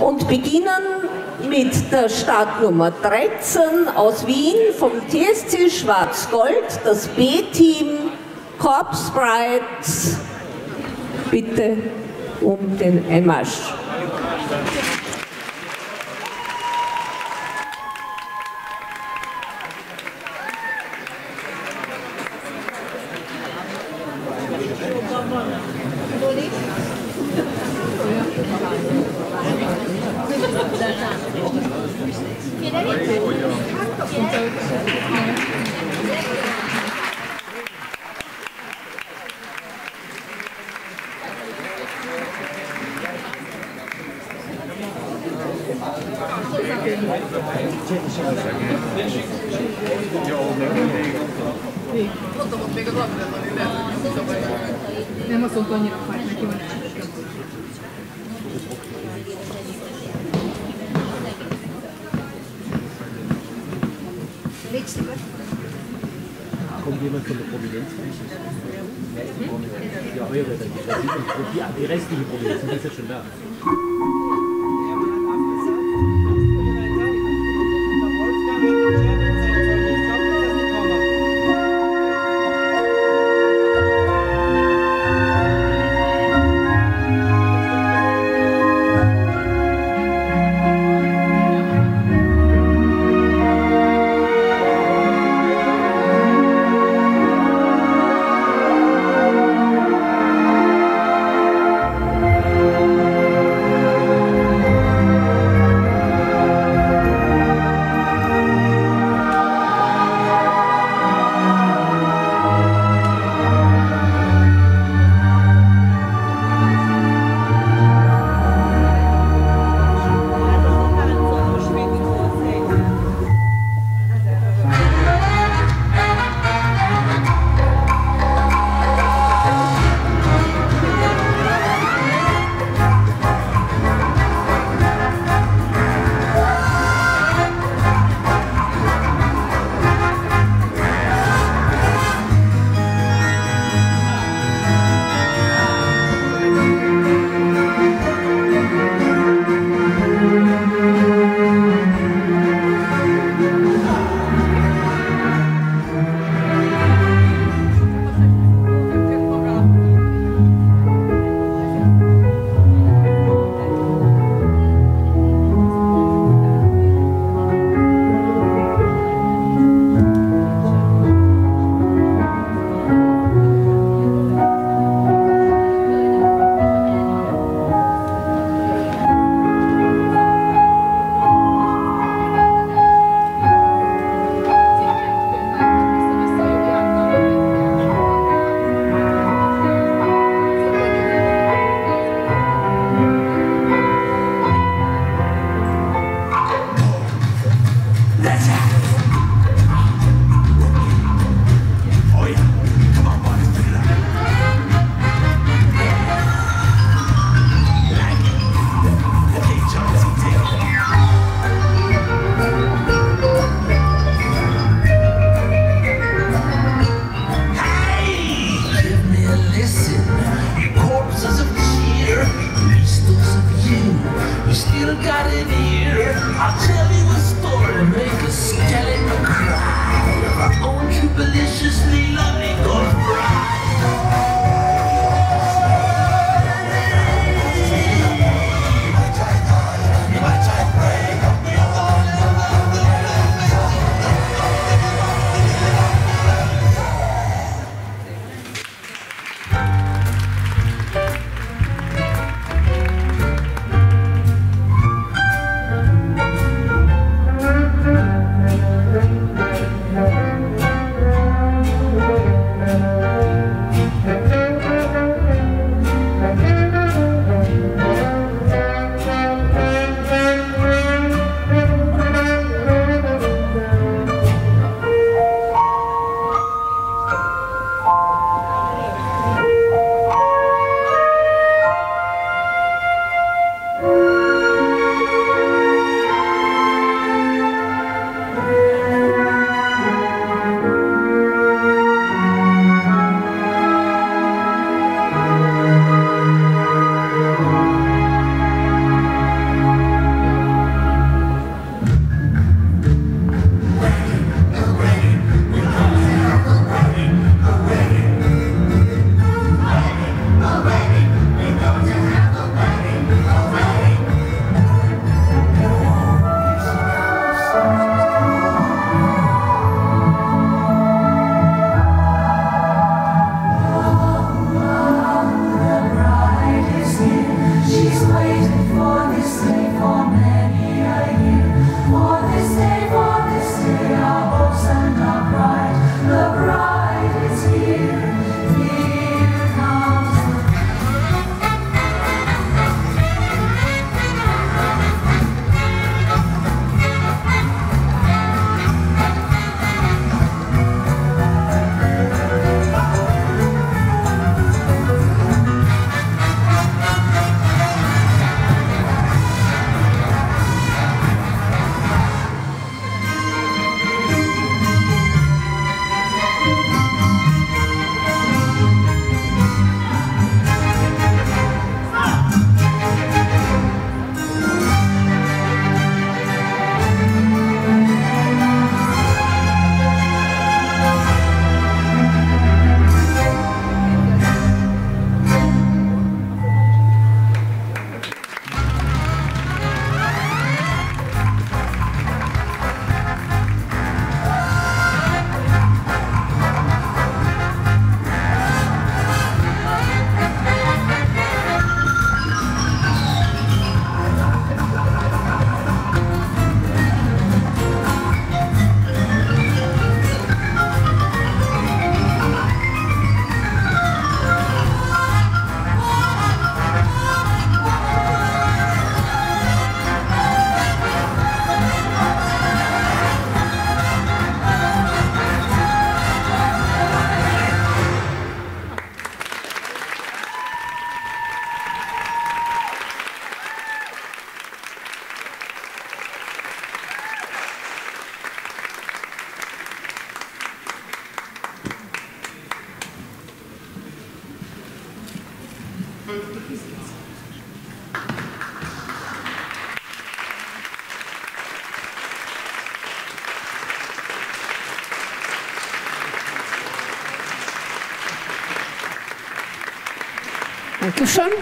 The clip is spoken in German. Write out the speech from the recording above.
und beginnen mit der Startnummer 13 aus Wien vom TSC Schwarz-Gold, das B-Team Corps Brides. Bitte um den Einmarsch. もっともっと目が怖くなるのでね。でもそこには、はい、泣きました。Kommt jemand von der Prominenz? Ja, eure, die, restliche Prominenz, die ist ja schon da. still got. I'll tell you a story, make a skeleton cry. Won't you maliciously me? Dankeschön.